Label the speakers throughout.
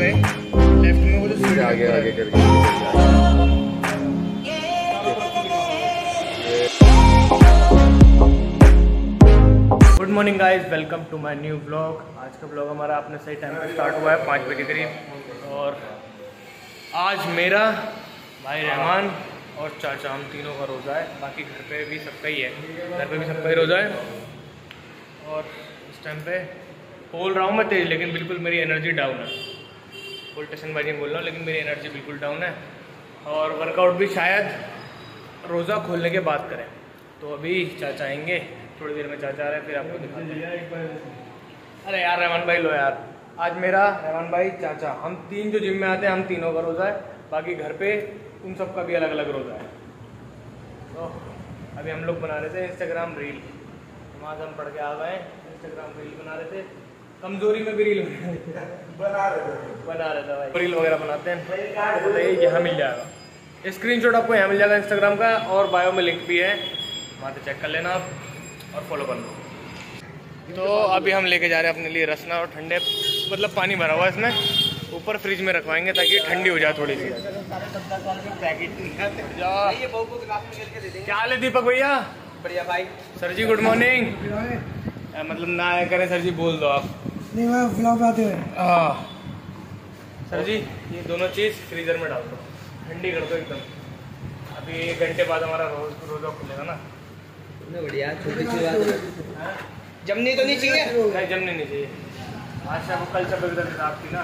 Speaker 1: गए लेफ़्ट में वो जो सीढ़ी
Speaker 2: आगे आगे करके।
Speaker 1: Good morning guys welcome to my new blog आज का ब्लॉग हमारा अपने सही टाइम पे स्टार्ट हुआ है पाँच बजे करीब। और आज मेरा भाई रहमान और चाचा हम तीनों का रोज़ा है। बाकी घर पे भी सबका ही है। घर पे भी सबका ही रोज़ा है। और इस टाइम पे बोल रहा हूँ मैं तेज लेकिन बिल्कुल मेरी एनर्जी डाउन है। फुल टेंशन बाजी बोल रहा हूँ, लेकिन मेरी एनर्जी बिल्कुल डाउन है। और वर्कआउट भी शायद रोज़ा खोलने के बाद करें। तो अभी चाचा आएँगे, थोड़ी देर में चाचा आ रहे हैं, फिर आपको दिखाते हैं। अरे यार, रहमान भाई, लो यार। आज मेरा, रहमान भाई, चाचा, हम तीन जो जिम में आते हैं, हम तीनों का रोज़ा है। बाकी घर पे उन सब का भी अलग अलग रोज़ा है। तो अभी हम लोग बना रहे थे इंस्टाग्राम रील नमाज़ हम पढ़ के आ गए इंस्टाग्राम रील बना रहे थे। कमज़ोरी में भी रील बना रहे थे। बना रहे थे। भाई। रील वगैरह बनाते हैं। तो यहाँ मिल जाएगा। स्क्रीनशॉट आपको यहाँ मिल जाएगा इंस्टाग्राम का और बायो में लिंक भी है। वहाँ से चेक कर लेना आप और फॉलो कर लो। तो अभी हम लेके जा रहे हैं अपने लिए रसना और ठंडे मतलब पानी भरा हुआ है इसमें। ऊपर फ्रिज में रखवाएँगे ताकि ठंडी हो जाए थोड़ी सी। क्या हाल है दीपक भैया?
Speaker 3: बढ़िया भाई।
Speaker 1: सर जी गुड मॉर्निंग मतलब ना आया करें सर जी बोल दो आप।
Speaker 3: नहीं मैं ब्लॉग आते हुए।
Speaker 1: हाँ सर जी ये दोनों चीज़ फ्रीजर में डाल दो। ठंडी कर दो एकदम। अभी एक घंटे बाद हमारा रोज रोजा खुलेगा ना।
Speaker 3: बढ़िया छोटी सी बात जमनी तो नहीं चाहिए?
Speaker 1: नहीं जमने नहीं चाहिए। आज से आपको कल से बगैर हिसाब थी ना।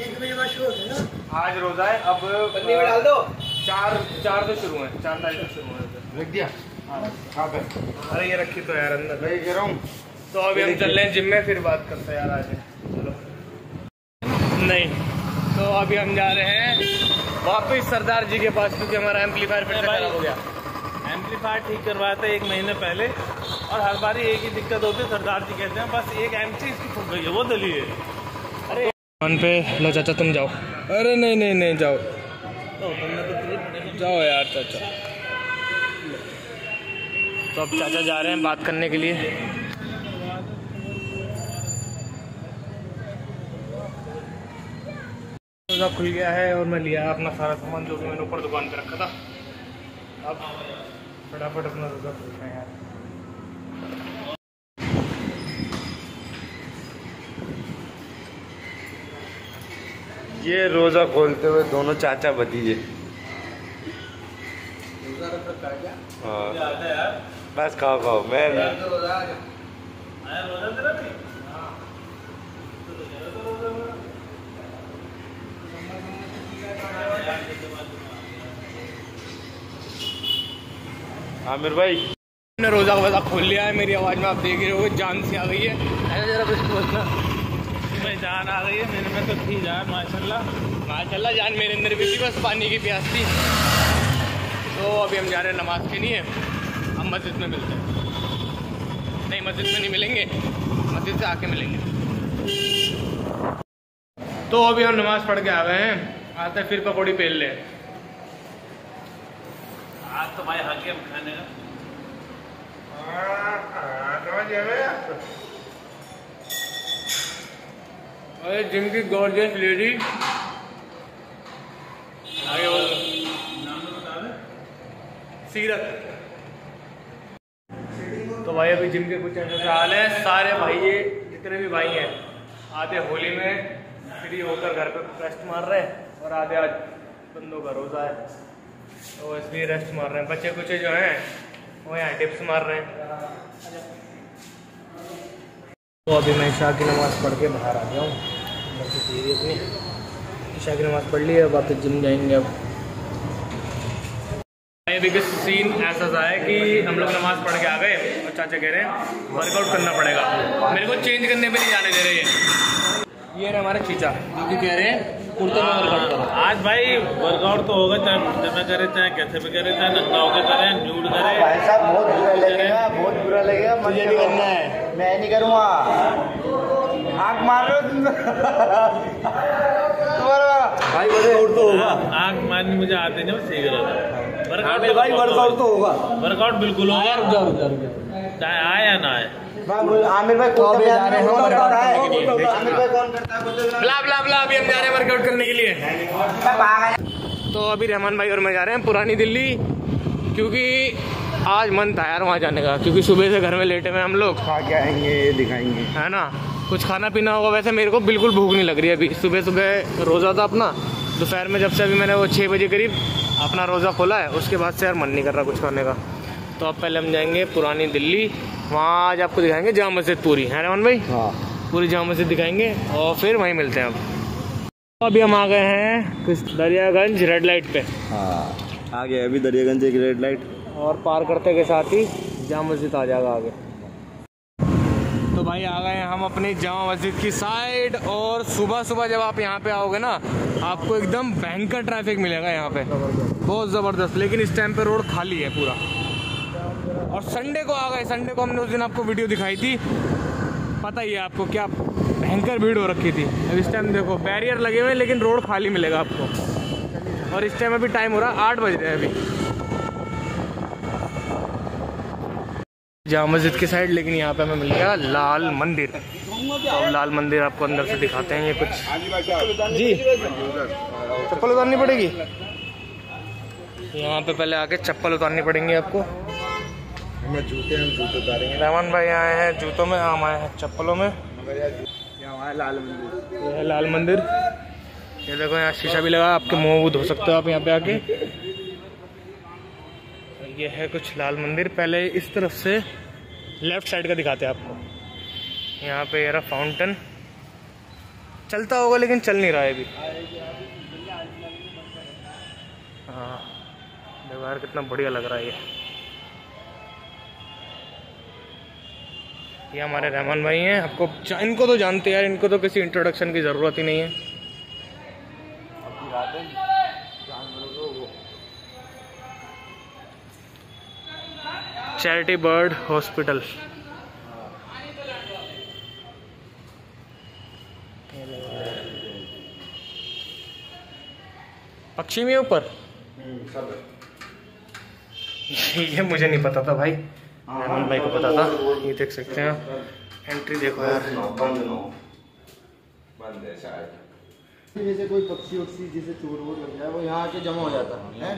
Speaker 3: एक बजे बाद शुरू होते हैं ना।
Speaker 1: आज रोजा है अब
Speaker 3: पन्नी में डाल दो।
Speaker 1: चार चार से शुरू है। चार तारीख से शुरू है।
Speaker 2: रख दिया।
Speaker 1: हाँ। अरे ये रखी तो यार अंदर।
Speaker 2: मैं कह रहा हूँ
Speaker 1: तो अभी हम चल रहे हैं जिम में फिर बात करते हैं यार आज चलो। नहीं। तो अभी हम जा रहे हैं वापस सरदार जी के पास क्योंकि हमारा एम्पलीफायर फिर खराब हो गया।
Speaker 4: एम्पलीफायर ठीक करवाया था एक महीने पहले और हर बार एक ही दिक्कत होती है सरदार जी कहते हैं बस एक एमसी इसकी फूक गई है वो दली है।
Speaker 1: अरे। वन पे लो चाचा तुम जाओ। अरे नहीं नहीं नहीं जाओ। जाओ यार चाचा। तो अब चाचा जा रहे हैं बात करने के लिए। रोज़ा खुल गया है और मैं लिया अपना सारा सामान जो भी मैंने ऊपर दुकान पे रखा था। अब फटाफट अपना रोज़ा खुल रहे हैं यार।
Speaker 2: ये रोजा खोलते हुए दोनों चाचा भतीजे। हाँ बस खाओ खाओ। मैं आमिर भाई।
Speaker 1: मैंने रोज़ा वोज़ा खोल लिया है मेरी आवाज़ में आप देख रहे हो जान सी आ गई है। ऐसा जरा कुछ बोलना।
Speaker 4: मैं जान आ गई है मेरे में तो थी जान माशाल्लाह।
Speaker 1: माशाल्लाह जान मेरे अंदर भी थी बस पानी की प्यास थी। तो अभी हम जा रहे हैं नमाज़ के लिए। हम मस्जिद में मिलते हैं। नहीं मस्जिद में नहीं मिलेंगे। मस्जिद से आके मिलेंगे। तो अभी हम नमाज़ पढ़ के आ गए हैं। आते फिर पकौड़ी पेल ले।
Speaker 4: आज तो भाई हक हम खाने का।
Speaker 1: अरे, जिम की गॉर्जियस लेडी आगे बोल। सीरत। तो भाई, अभी जिम के कुछ ऐसे हाल है। सारे भाई ये, जितने भी भाई हैं, आधे होली में फ्री होकर घर पे रेस्ट मार रहे हैं और आधे आज बंदों का रोज़ा है। तो इसलिए रेस्ट मार रहे हैं। बच्चे कुछ जो हैं, वो यहाँ टिप्स मार रहे हैं। तो अभी मैं ईशा की नमाज़ पढ़ के बाहर आ गया हूँ। अपनी ईशा की नमाज़ पढ़ ली है वापस जिम जाएँगे अब। सीन ऐसा सा है कि हम लोग नमाज़ पढ़ के आ गए और चाचा कह रहे हैं वर्कआउट करना पड़ेगा। मेरे को चेंज करने पे नहीं जाने दे रहे ये। ये हमारे चीचा। जो कि कह रहे हैं कुर्ते में वर्कआउट करो
Speaker 4: आज भाई वर्कआउट तो होगा चाहे कुर्ते में करे चाहे कैसे भी करे चाहे नंगा होकर करे न्यूड करे।
Speaker 5: भाई साहब बहुत बुरा लगेगा बहुत बुरा लगेगा मत
Speaker 1: तुझे भी करना है।
Speaker 5: मैं नहीं करूँगा। आग मार रहे हो तुम्हारा भाई वर्कआउट तो होगा।
Speaker 4: आँख मारनी मुझे आती नहीं मैं सीख रहा था
Speaker 5: हाँ तो भाई वर्कआउट तो होगा।
Speaker 4: वर्कआउट बिल्कुल होगा। चाहे आए या ना आए।
Speaker 5: आमिर भाई
Speaker 3: तो अभी जा रहे हैं
Speaker 5: कौन करता है। आमिर भाई कौन करता है? Blah
Speaker 1: blah blah. अभी हम जा रहे हैं वर्कआउट करने के लिए। तो अभी रहमान भाई और मैं जा रहे हैं पुरानी दिल्ली क्योंकि आज मन था यार वहाँ जाने का क्योंकि सुबह से घर में लेटे हुए हम लोग।
Speaker 2: खा के आएँगे ये दिखाएँगे।
Speaker 1: है ना? कुछ खाना पीना होगा वैसे मेरे को बिल्कुल भूख नहीं लग रही है अभी। सुबह सुबह रोज़ा था अपना दोपहर में जब से अभी मैंने वो छः बजे करीब अपना रोज़ा खोला है उसके बाद से यार मन नहीं कर रहा कुछ खाने का। तो अब पहले हम जाएँगे पुरानी दिल्ली वहाँ आज आपको दिखाएँगे जामा मस्जिद पूरी। है रमन भाई?
Speaker 2: हाँ।
Speaker 1: पूरी जामा मस्जिद दिखाएँगे और फिर वहीं मिलते हैं अब। तो अभी हम आ गए हैं दरियागंज रेड लाइट पे।
Speaker 2: हाँ। आगे अभी दरियागंज एक रेड लाइट
Speaker 1: और पार करते के साथ ही जामा मस्जिद आ जाएगा आगे। तो भाई आ गए हम अपनी जामा मस्जिद की साइड और सुबह सुबह जब आप यहाँ पे आओगे ना आपको एकदम भयंकर ट्रैफ़िक मिलेगा यहाँ पे। बहुत ज़बरदस्त। लेकिन इस टाइम पे रोड खाली है पूरा। और संडे को आ गए। संडे को हमने उस दिन आपको वीडियो दिखाई थी। पता ही है आपको क्या भयंकर भीड़ हो रखी थी। अब इस टाइम देखो बैरियर लगे हुए हैं, लेकिन रोड खाली मिलेगा आपको। और इस टाइम अभी टाइम हो रहा है, आठ बज रहे हैं अभी। जामा मस्जिद की साइड लेकिन यहाँ पे हमें मिल गया लाल मंदिर। तो लाल मंदिर आपको अंदर से दिखाते हैं, ये कुछ। जी। चप्पल उतारनी पड़ेगी? यहाँ पे पहले आके चप्पल उतारनी पड़ेंगी आपको।
Speaker 2: हमें जूते हम जूते उतारेंगे
Speaker 1: रहमान भाई आए हैं जूतों में हम आए हैं चप्पलों में।
Speaker 2: यहाँ लाल मंदिर।
Speaker 1: ये है लाल मंदिर। ये देखो यहाँ शीशा भी लगा आपके मुँह वो धो सकते हो आप यहाँ पे आके। ये है कुछ लाल मंदिर। पहले इस तरफ़ से लेफ़्ट साइड का दिखाते हैं आपको। यहाँ पे ये रहा फाउंटेन। चलता होगा लेकिन चल नहीं रहा है अभी। हाँ यार कितना बढ़िया लग रहा है ये। ये हमारे रहमान भाई हैं। आपको इनको तो जानते हैं यार इनको तो किसी इंट्रोडक्शन की ज़रूरत ही नहीं है। चैरिटी बर्ड हॉस्पिटल पक्षी में ऊपर? ये मुझे नहीं पता था भाई। रहमान भाई को पता था। ये देख सकते हैं एंट्री देखो यार।
Speaker 5: जैसे कोई पक्षी वक्षी जैसे चोर वोर लग जाए वो यहाँ आके जमा हो जाता है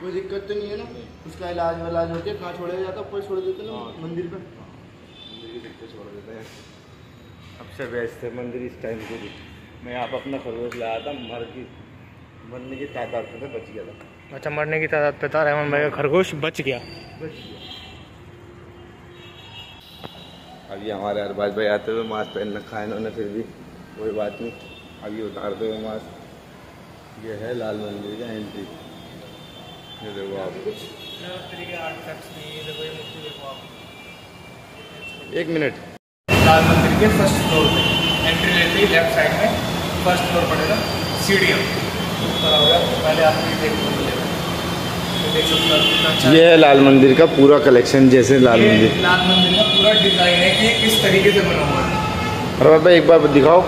Speaker 5: कोई दिक्कत तो नहीं है ना? उसका इलाज वलाज होते कहाँ छोड़ा जाता ऊपर छोड़ देते ना मंदिर पे।
Speaker 2: अब से बेचते मंदिर इस टाइम के भी मैं आप अपना खरगोश लाया था मर की मरने की तादाद पे बच गया था।
Speaker 1: अच्छा मरने की तादाद पे था रहमान भाई का खरगोश बच गया। बच गया।
Speaker 2: अभी हमारे अरबाज भाई आते हुए मास्क पहन रखा है इन्होंने, फिर भी कोई बात नहीं। अभी उतारते हुए मास्क। ये है लाल मंदिर का एंट्री ये देखो आप। एक मिनट।
Speaker 1: लाल मंदिर के फ़र्स्ट फ्लोर पे। एंट्री लेते ही लेफ़्ट साइड में फ़र्स्ट फ्लोर पड़ेगा। सीढ़ियाँ। पहले आपको ये देख सकते हो अच्छा
Speaker 2: ये है लाल मंदिर का पूरा कलेक्शन जैसे लाल मंदिर।
Speaker 1: लाल मंदिर का पूरा डिज़ाइन है कि किस तरीके से बना हुआ है।
Speaker 2: भाई एक बार दिखाओ।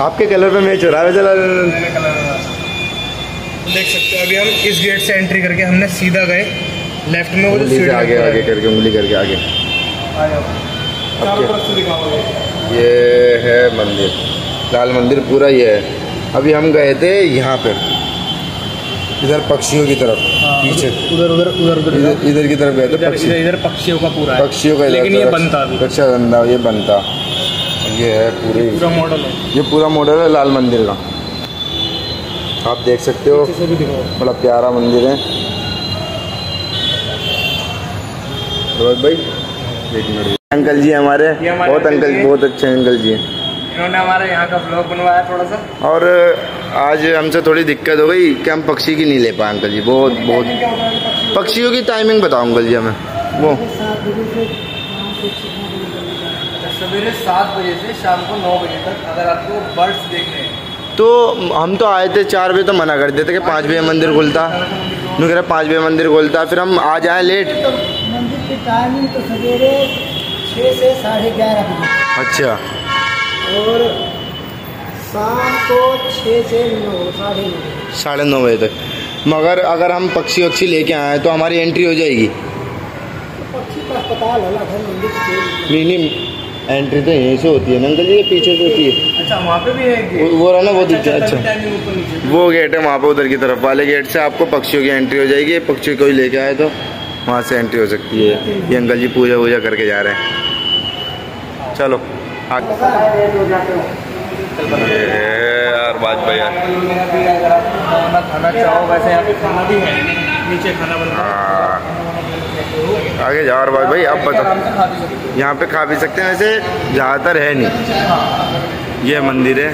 Speaker 2: आपके कलर पे मैच हो रहा है
Speaker 1: कलर देख सकते हो अभी हम इस गेट से एंट्री करके हमने सीधा गए। लेफ़्ट में वो जो
Speaker 2: आगे आगे करके उंगली करके आगे। ये है मंदिर। लाल मंदिर पूरा ये है। अभी हम गए थे यहाँ पे। इधर पक्षियों की तरफ़ पीछे।
Speaker 1: उधर उधर उधर उधर।
Speaker 2: इधर की तरफ़ गए थे
Speaker 1: इधर
Speaker 2: पक्षी
Speaker 1: इधर पक्षियों का पूरा है।
Speaker 2: पक्षियों का
Speaker 1: लेकिन ये बनता
Speaker 2: रक्षा गंदा ये बनता। ये है पूरी
Speaker 1: पूरा मॉडल है।
Speaker 2: ये पूरा मॉडल है लाल मंदिर का। आप देख सकते हो बड़ा प्यारा मंदिर है। रोहित भाई एक मिनट। अंकल जी हमारे बहुत
Speaker 1: अंकल
Speaker 2: बहुत अच्छे अंकल जी। हैं
Speaker 1: इन्होंने हमारे यहाँ का ब्लॉग बनवाया थोड़ा सा।
Speaker 2: और आज हमसे थोड़ी दिक्कत हो गई कि हम पक्षी की नहीं ले पाए अंकल जी। बहुत बहुत। पक्षियों की टाइमिंग बताओ अंकल जी हमें। वो।
Speaker 1: सवेरे सात बजे से शाम को नौ बजे तक अगर आपको बर्ड्स देखने हैं।
Speaker 2: तो हम तो आए थे चार बजे तो मना कर देते कि पाँच बजे मंदिर खुलता। मैं कह रहा पाँच बजे मंदिर खुलता। फिर हम आ जाए लेट तो
Speaker 3: मंदिर की टाइमिंग तो सवेरे छः से साढ़े ग्यारह बजे।
Speaker 2: अच्छा।
Speaker 3: और शाम को छः से नौ साढ़े नौ
Speaker 2: साढ़े नौ बजे तक। मगर अगर हम पक्षी वक्षी लेके आए तो हमारी एंट्री हो जाएगी।
Speaker 5: नहीं नहीं एंट्री तो यहीं से होती है ना अंकल जी ये पीछे से होती है।
Speaker 1: अच्छा वहाँ पे भी है
Speaker 5: वो, रहा ना वो दिख अच्छा
Speaker 1: टाइमिंग ऊपर नीचे।
Speaker 2: वो गेट है वहाँ पे उधर की तरफ़। वाले गेट से आपको पक्षियों की एंट्री हो जाएगी। पक्षी कोई लेके आए तो वहाँ से एंट्री हो सकती है। ये अंकल जी पूजा वूजा करके जा रहे हैं। चलो आगे ये यार
Speaker 1: है, अगर आप खाना खाना चाहो वैसे यहाँ पे खाना भी है। नीचे खाना बनता
Speaker 2: हाँ, आगे जाओ बात भाई आप बताओ।
Speaker 1: हो।
Speaker 2: यहाँ पे खा भी सकते हैं वैसे ज़्यादातर है नहीं। ये मंदिर है।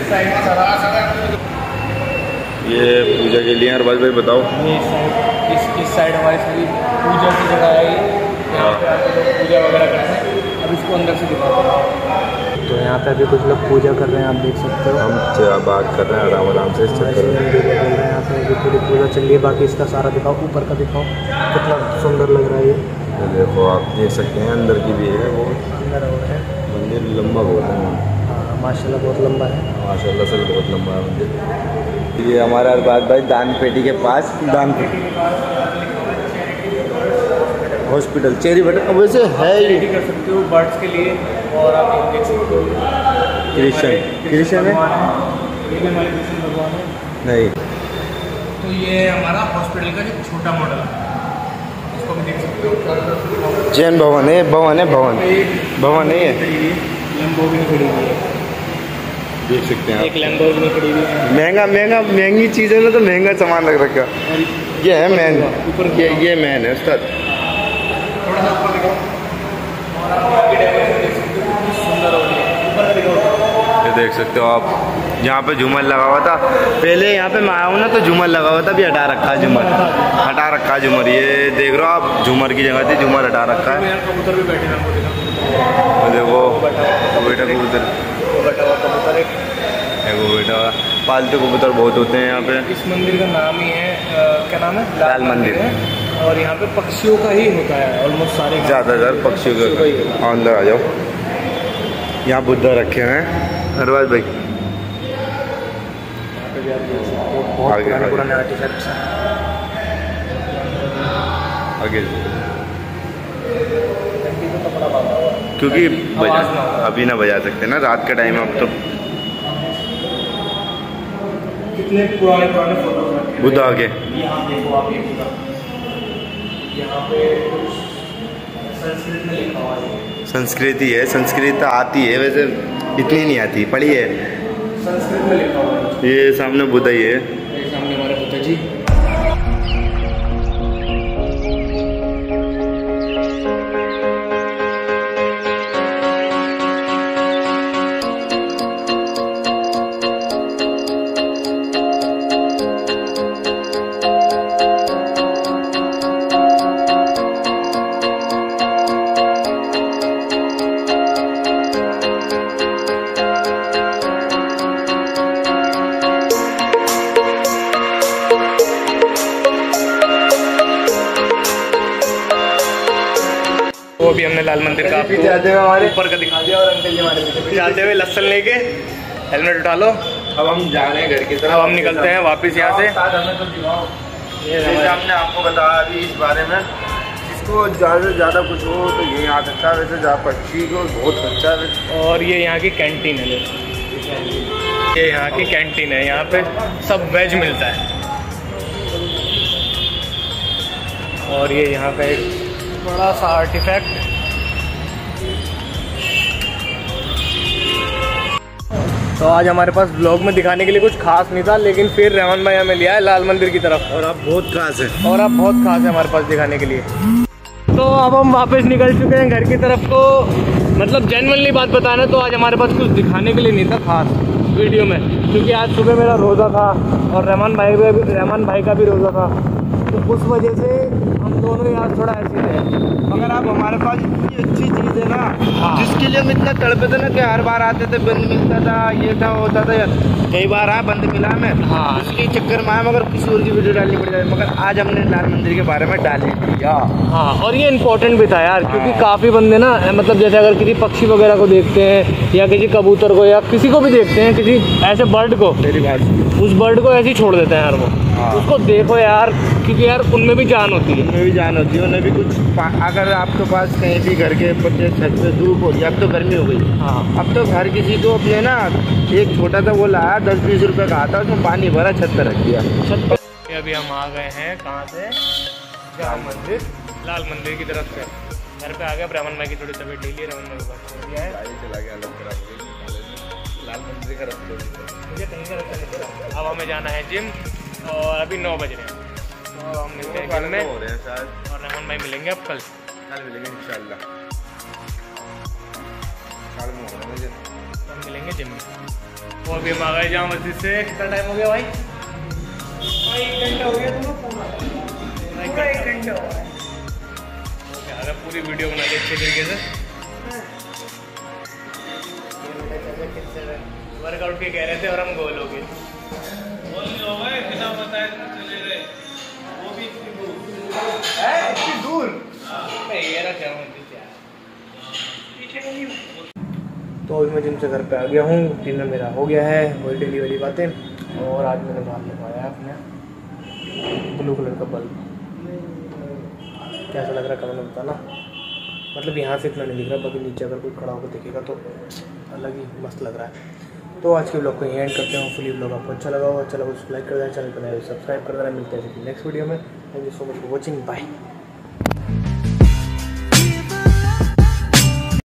Speaker 2: ये पूजा के लिए अरबाज भाई बताओ।
Speaker 1: इस इस साइड हमारी सारी पूजा की जगह है ये। यहाँ पे पूजा वगैरह करते हैं। अब इसको अंदर से दिखाते हैं। तो यहाँ पे अभी कुछ लोग पूजा कर रहे हैं आप देख सकते हो।
Speaker 2: हम बात कर रहे हैं आराम आराम से इस
Speaker 1: रहे हैं यहाँ पे अभी पूरी पूजा चल रही है बाकी इसका सारा दिखाओ ऊपर का दिखाओ कितना सुंदर लग रहा है ये।
Speaker 2: देखो आप देख सकते हैं अंदर की भी है वो।
Speaker 1: अंदर हो है।
Speaker 2: मंदिर लंबा बहुत है।
Speaker 1: हाँ माशाल्लाह बहुत लंबा है।
Speaker 2: माशाल्लाह से बहुत लंबा है मंदिर। ये हमारा बात भाई दान पेटी के पास। दान पेटी हॉस्पिटल चेरी बटन वैसे है ही
Speaker 1: कर सकते हो बर्ड्स के लिए और आप देख सकते हो। हमारे कृष्ण है।
Speaker 2: नहीं।
Speaker 1: तो ये हमारा हॉस्पिटल का जो छोटा मॉडल है।
Speaker 2: जैन भवन है भवन है भवन। भवन नहीं है? देख सकते हैं महँगा महँगा महँगी चीज़ है ना तो महँगा सामान लग रखा ये है मैन ये ये मैन है उस्ताद। ये देख सकते हो आप यहाँ पे झूमर लगा हुआ था। पहले यहाँ पे मैं आया हूँ ना तो झूमर लगा हुआ था अभी हटा रखा है झूमर। हटा रखा है झूमर ये देख रहे हो आप झूमर की जगह थी झूमर हटा रखा है। देखो बेटा कबूतर। बेटा पालतू कबूतर बहुत होते हैं यहाँ पे।
Speaker 1: इस मंदिर का नाम ही है क्या नाम है?
Speaker 2: लाल मंदिर।
Speaker 1: और यहाँ पे पक्षियों का ही होता है ऑलमोस्ट सारे
Speaker 2: ज़्यादातर पक्षियों
Speaker 1: का ही
Speaker 2: अंदर आ जाओ। यहाँ बुद्धा रखे हुए हैं। हरवाज भाई। आगे,
Speaker 1: है।
Speaker 2: क्योंकि बजा अभी ना बजा सकते ना रात का टाइम अब तो।
Speaker 1: कितने पुराने पुराने रखे
Speaker 2: बुद्धा आगे।
Speaker 1: यहाँ देखो आप ये यहाँ पे संस्कृत में लिखा हुआ है।
Speaker 2: संस्कृति है संस्कृत आती है वैसे इतनी नहीं आती पढ़ी है।
Speaker 1: संस्कृत में लिखा हुआ है।
Speaker 2: ये सामने बुधाई ही।
Speaker 1: वो भी हमने लाल मंदिर का
Speaker 2: हमारे
Speaker 1: ऊपर का दिखा दिया और अंकल जी हमारे पीछे आते हुए लसन लेके हेलमेट उठा लो।
Speaker 2: अब हम जा रहे हैं घर की तरफ़।
Speaker 1: अब हम निकलते हैं वापस यहाँ से। ये
Speaker 2: जैसे हमने आपको बताया अभी इस बारे में। जिसको ज़्यादा से ज़्यादा कुछ हो तो ये आ सकता है वैसे जहाँ पक्षी को बहुत है
Speaker 1: और ये यहाँ की कैंटीन है ये यहाँ की कैंटीन है। यहाँ पे सब वेज मिलता है। और ये यहाँ का एक बड़ा सा आर्टिफैक्ट तो आज हमारे पास ब्लॉग में दिखाने के लिए कुछ खास नहीं था लेकिन फिर रहमान भाई हमें लिया है लाल मंदिर की तरफ़।
Speaker 2: और आप बहुत खास है।
Speaker 1: और अब बहुत खास है हमारे पास दिखाने के लिए। तो अब हम वापस निकल चुके हैं घर की तरफ़ तो मतलब जेनवनली बात बताना तो आज हमारे पास कुछ दिखाने के लिए नहीं था खास वीडियो में। क्योंकि आज सुबह मेरा रोज़ा था और रहमान भाई भी रहमान भाई का भी रोज़ा था। तो उस वजह से हम दोनों यहाँ थोड़ा ऐसे थे
Speaker 5: मगर आप हमारे पास इतनी अच्छी चीज़ है ना
Speaker 1: हाँ।
Speaker 5: जिसके लिए हम इतना तड़पे थे ना कि हर बार आते थे बंद मिलता था ये था होता था कई बार आया बंद मिला मैं
Speaker 1: हाँ।
Speaker 5: उसके चक्कर में आया मगर किसी और की वीडियो डालनी पड़ जाए मगर आज हमने लाल मंदिर के बारे में डाली दिया
Speaker 1: हाँ और ये इम्पोर्टेंट भी था यार क्योंकि काफ़ी बंदे ना मतलब जैसे अगर किसी पक्षी वगैरह को देखते हैं या किसी कबूतर को या किसी को भी देखते हैं किसी ऐसे बर्ड को
Speaker 5: मेरी बात
Speaker 1: उस बर्ड को ऐसे ही छोड़ देते हैं यार वो
Speaker 5: हाँ।
Speaker 1: उसको देखो यार क्योंकि यार उनमें भी जान होती है।
Speaker 5: उनमें भी जान होती है उन्हें भी कुछ अगर आपके पास कहीं भी घर के से छत पे धूप हो रही है अब तो गर्मी हो गई।
Speaker 1: हाँ।
Speaker 5: अब तो हर किसी को अपने ना एक छोटा सा वो लाया दस बीस रुपए का आता उसमें पानी भरा छत पर रख दिया।
Speaker 1: छत पर अभी हम आ गए हैं कहाँ से? राम मंदिर लाल मंदिर की तरफ़ से। घर पे आ गया ब्राह्मण भाई की थोड़ी तबीयत ढीली है रमन भाई को बस हो। गया है
Speaker 2: लाल मंदिर का रास्ते।
Speaker 1: मुझे कहीं का रास्ता नहीं पता। अब हमें जाना है जिम। और अभी नौ बज रहे हैं। तो हम मिलते हैं जिम में।
Speaker 2: हो हैं
Speaker 1: और रमन भाई मिलेंगे अब कल।
Speaker 2: कल मिलेंगे इंशाल्लाह। कल हो हैं
Speaker 1: तो हम मिलेंगे जिम में। वो अभी हम आ गए जहाँ मस्जिद से। कितना टाइम हो गया भाई? एक घंटा हो गया तुम्हें पूरा एक घंटा हो गया। अगर पूरी वीडियो बना दी अच्छे तरीके से। वर्कआउट के कह रहे थे और हम गोल हो गए। तो अभी मैं जिम से घर पे आ गया हूँ, डिनर मेरा हो गया है, वही डेली वाली बातें, और आज मैंने बाहर लगवाया है अपने ब्लू कलर का बल्ब। कैसा लग रहा है कमेंट में बताना? मतलब यहाँ से इतना नहीं दिख रहा, बाकी नीचे अगर कोई खड़ा होकर देखेगा तो अलग ही मस्त लग रहा है। तो आज के ब्लॉग को एंड करते हैं। फुली ब्लॉग आपको अच्छा लगा हो अच्छा लगा उसको लाइक कर देना चैनल को सब्सक्राइब कर देना। मिलते हैं नेक्स्ट वीडियो में। Thank you so much for watching bye